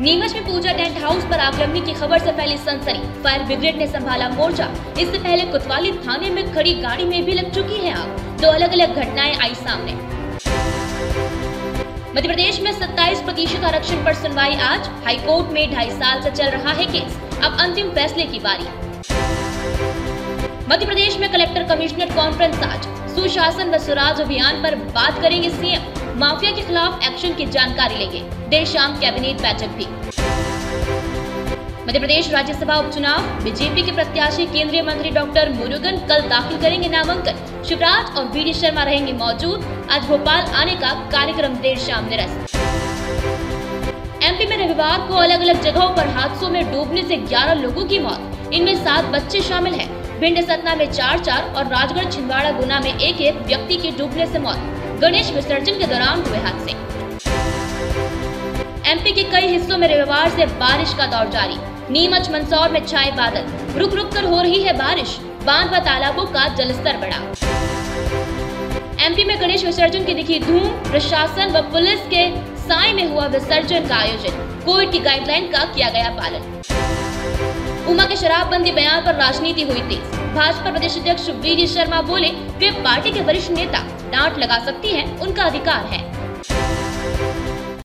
नीमच में पूजा tent house पर आग लगने की खबर से फैली सनसनी फायर ब्रिगेड ने संभाला मोर्चा। इससे पहले कोतवाली थाने में खड़ी गाड़ी में भी लग चुकी है आग। दो अलग अलग घटनाएँ आई सामने। मध्य प्रदेश में 27 प्रतिशत आरक्षण पर सुनवाई आज। हाईकोर्ट में ढाई साल से चल रहा है केस। अब अंतिम फैसले की बारी। मध्य प्रदेश में कलेक्टर कमिश्नर कॉन्फ्रेंस आज। सुशासन व स्वराज अभियान पर बात करेंगे सीएम। माफिया के खिलाफ एक्शन की जानकारी लेंगे। देर शाम कैबिनेट बैठक भी। मध्य प्रदेश राज्यसभा उपचुनाव। बीजेपी के प्रत्याशी केंद्रीय मंत्री डॉक्टर मुरुगन कल दाखिल करेंगे नामांकन। शिवराज और वी शर्मा रहेंगे मौजूद। आज भोपाल आने का कार्यक्रम देर शाम निरस्त। एमपी में रविवार को अलग अलग जगहों पर हादसों में डूबने से 11 लोगों की मौत। इनमें सात बच्चे शामिल हैं। भिंड सतना में चार चार और राजगढ़ छिंदवाड़ा गुना में एक एक व्यक्ति की डूबने से मौत, गणेश विसर्जन के दौरान हुए हादसे। एमपी के कई हिस्सों में रविवार से बारिश का दौर जारी। नीमच, मंदसौर में छाए बादल। रुक रुक कर हो रही है बारिश। बाँध व तालाबों का जलस्तर बढ़ा। एमपी में गणेश विसर्जन की दिखी धूम, प्रशासन व पुलिस के साय में हुआ विसर्जन का आयोजन। कोविड की गाइडलाइन का किया गया पालन। उमा के शराबबंदी बयान पर राजनीति हुई तेज। भाजपा प्रदेश अध्यक्ष वी शर्मा बोले, वे पार्टी के वरिष्ठ नेता डांट लगा सकती हैं, उनका अधिकार है।